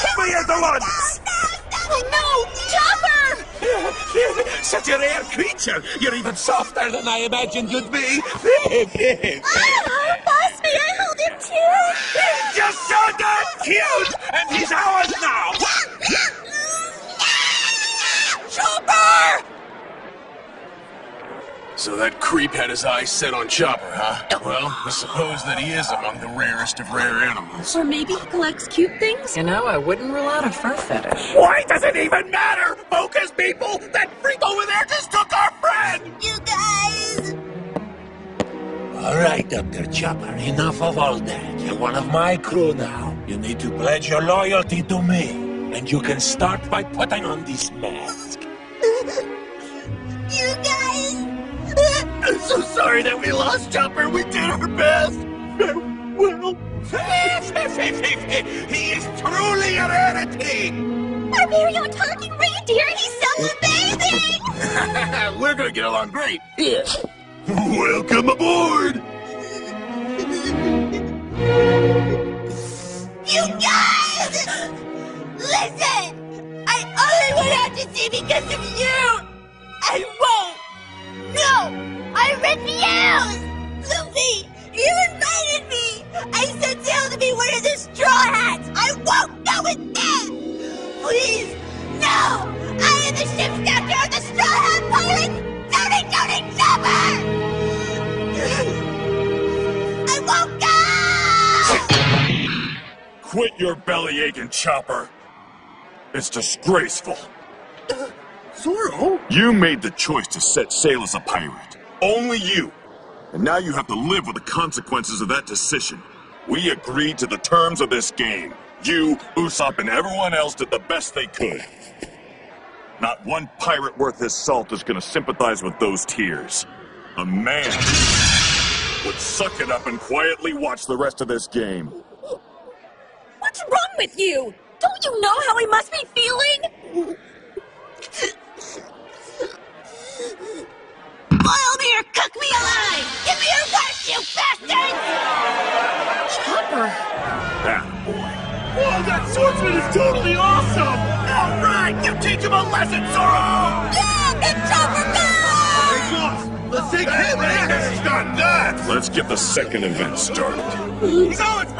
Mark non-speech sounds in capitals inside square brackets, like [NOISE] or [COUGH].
Me at the once! Oh no! Chopper! Such a rare creature! You're even softer than I imagined you'd be! Oh, boss, may I hold him too? He's just so damn cute! And he's ours now! Chopper! So that creep had his eyes set on Chopper, huh? Well, I suppose that he is among the rarest of rare animals. Or maybe he collects cute things? You know, I wouldn't rule out a fur fetish. Why does it even matter? Focus, people! That freak over there just took our friend! You guys! All right, Dr. Chopper, enough of all that. You're one of my crew now. You need to pledge your loyalty to me. And you can start by putting on this mask. I'm so sorry that we lost Chopper. We did our best. Well, [LAUGHS] he is truly a rarity. Our very own talking reindeer, he's so amazing! [LAUGHS] We're gonna get along great. Welcome aboard. You guys! Listen! I only went out to sea because of you! I won't! I refuse! Luffy, you invited me! I said sail to be one of the Straw Hats! I won't go with them! Please, no! I am the ship's captain of the Straw Hat Pirates! Tony Tony Chopper! I won't go! Quit your belly aching, Chopper. It's disgraceful. Uh, Zoro? You made the choice to set sail as a pirate. Only you. And now you have to live with the consequences of that decision. We agreed to the terms of this game. You, Usopp, and everyone else did the best they could. Not one pirate worth his salt is gonna sympathize with those tears. A man would suck it up and quietly watch the rest of this game. What's wrong with you? Don't you know how he must be feeling? Boil me cook me alive! Give me your worst, you bastard! Chopper! That boy. Whoa, that swordsman is totally awesome! All right, you teach him a lesson, Zoro! Yeah, good Chopper go! Let's take him Let's get the second event started. He's all for